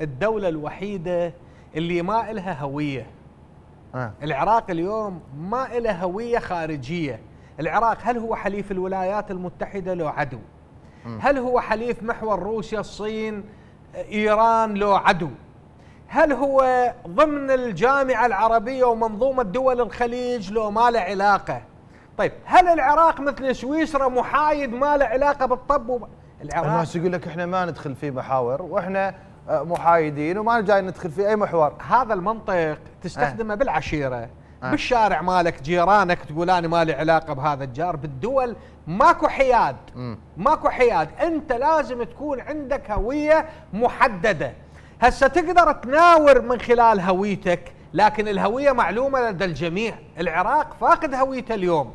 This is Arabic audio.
الدولة الوحيدة اللي ما إلها هوية. آه. العراق اليوم ما إله هوية خارجية. العراق هل هو حليف الولايات المتحدة؟ لو عدو. هل هو حليف محور روسيا الصين إيران؟ لو عدو. هل هو ضمن الجامعة العربية ومنظومة دول الخليج؟ لو ما له علاقة. طيب هل العراق مثل سويسرا محايد ما له علاقة بالطب وب... العراق؟ الناس يقول لك إحنا ما ندخل في محاور وإحنا محايدين وما جاي ندخل في أي محور. هذا المنطق تستخدمه أه. بالعشيرة. أه. بالشارع مالك جيرانك تقول أنا ما لي علاقة بهذا الجار. بالدول ماكو حياد. م. ماكو حياد. أنت لازم تكون عندك هوية محددة. هسه تقدر تناور من خلال هويتك لكن الهوية معلومة لدى الجميع. العراق فاقد هويته اليوم.